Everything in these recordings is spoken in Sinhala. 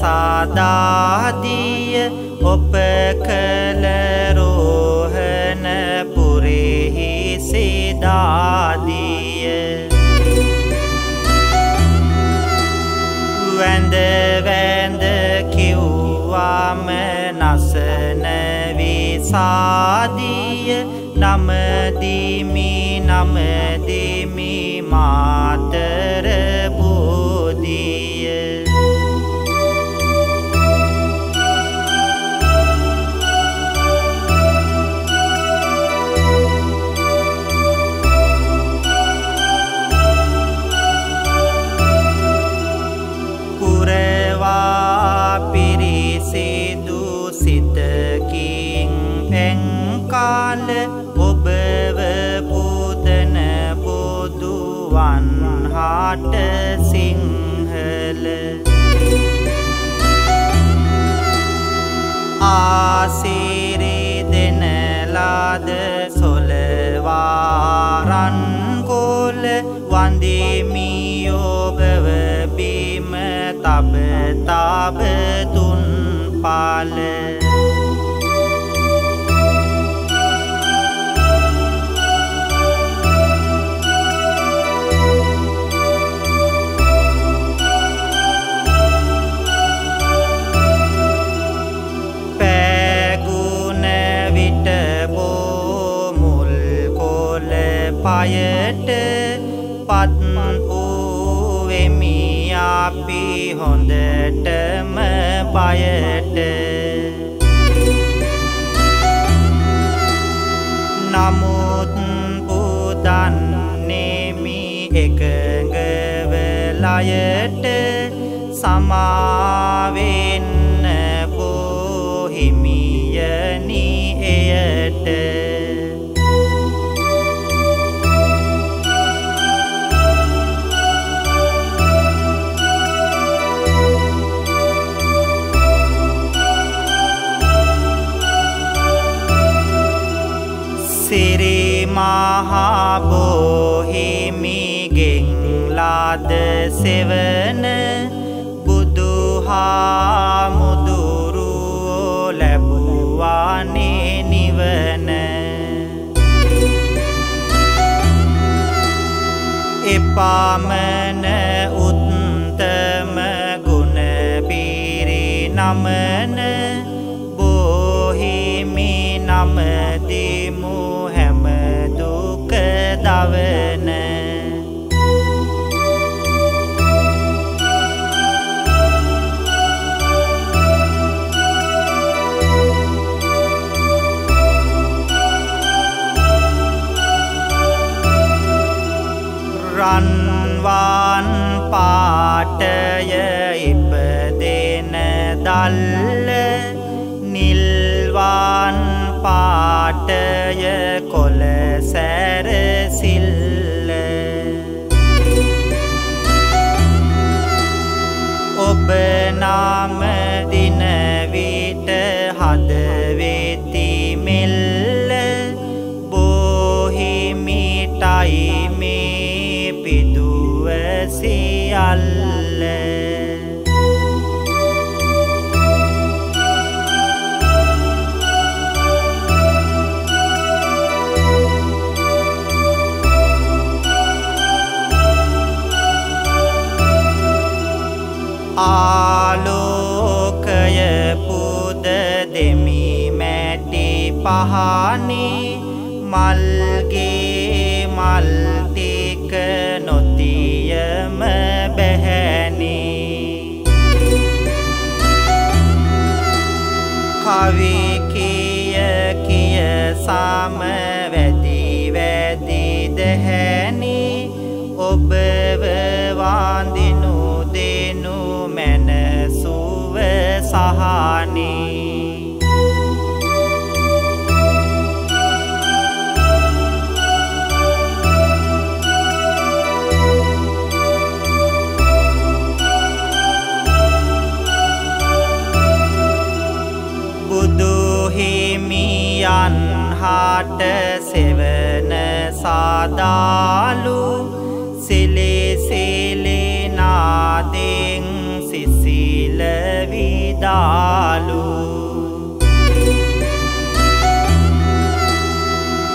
සාදාදිය ඔප කළ රෝහණ පුරෙහි සිදාදිය. වැඳ වැඳ කිව්වාම නසන විසාදිය. නමදිමි නමදිමි මාතර පාල. පෑගුණ විට බෝමුල් කොල පයට පත් වූවෙමි. අපි හොඳටම බයට නමුත් පුදන්නේමි එකඟවලයට සමාවෙන්න සිරි මහබෝහිමිගෙන් ලාද සෙවන බුදුහාමුදුරුවෝ ලැබුවානේ නිවන. එපාමන දල්ල නිල්වාන් පාටය පහනේ මල්ගේ මල්ටික නොතියම බැහැනේ. කවි කිය කිය සම වැදි වැදි දැහැනි. ඔබව වාඳිනු දෙනු මැනසුව සහනී. වදාලු සිලේසේලේනාදෙන් සිසිලවිදාලු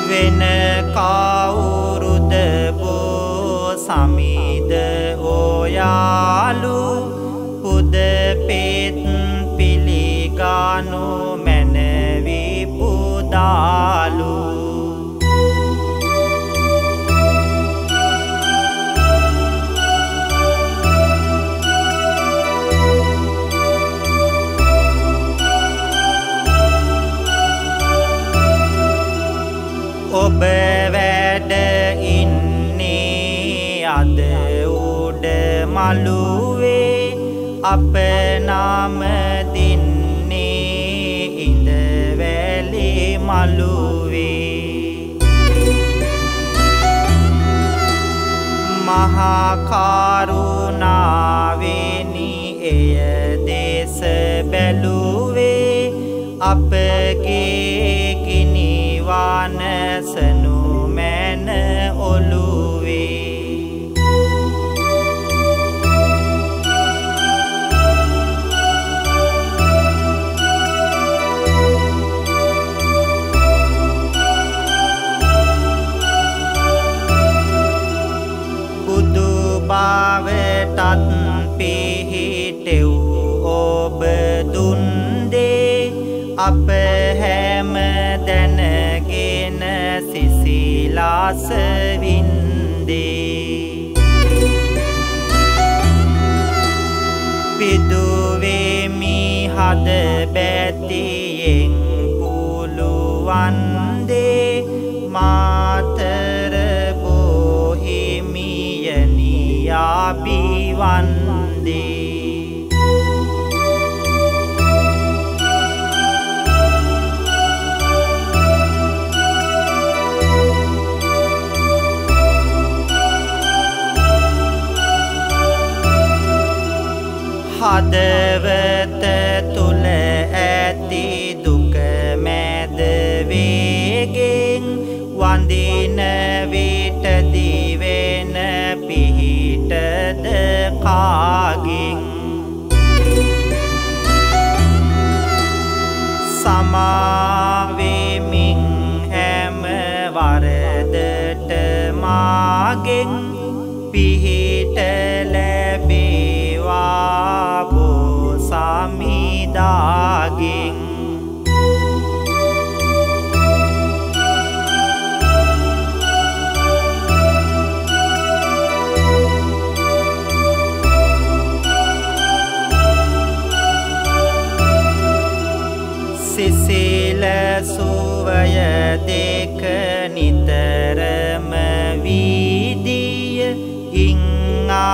වෙන කවුරුද බෝ සමීද ඔයා මළුවේ අප නාම දින්නේ ඉඳ වැලේ මළුවේ මහාකාරුණාවෙනි අප හැම දැනගෙන සිසිලාස වින්දේ. පිදුවෙමි හද බැතියෙන් පුළුවන්දේ මාතර බෝහිමියනියාබිවන්දේ day.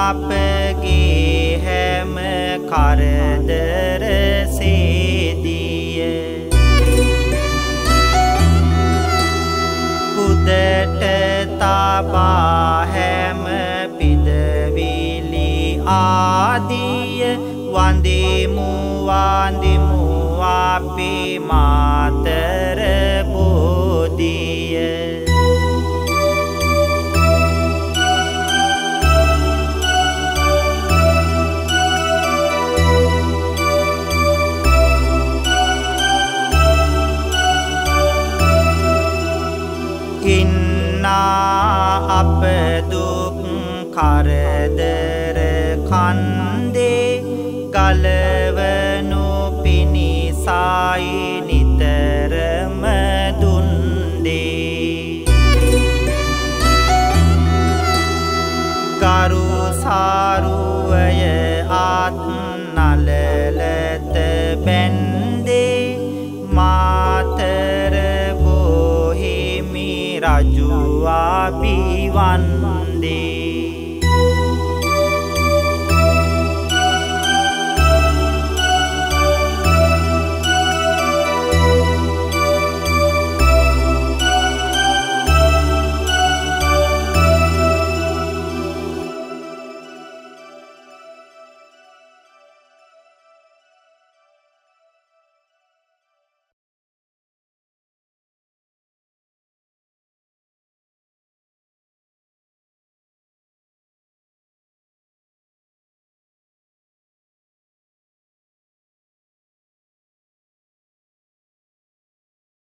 අපගේ හැම කරදර සේදිය. පුදට තබා හැම පිදවිලි ආදිය වන්දිමු වන්දිමු අපි මාතර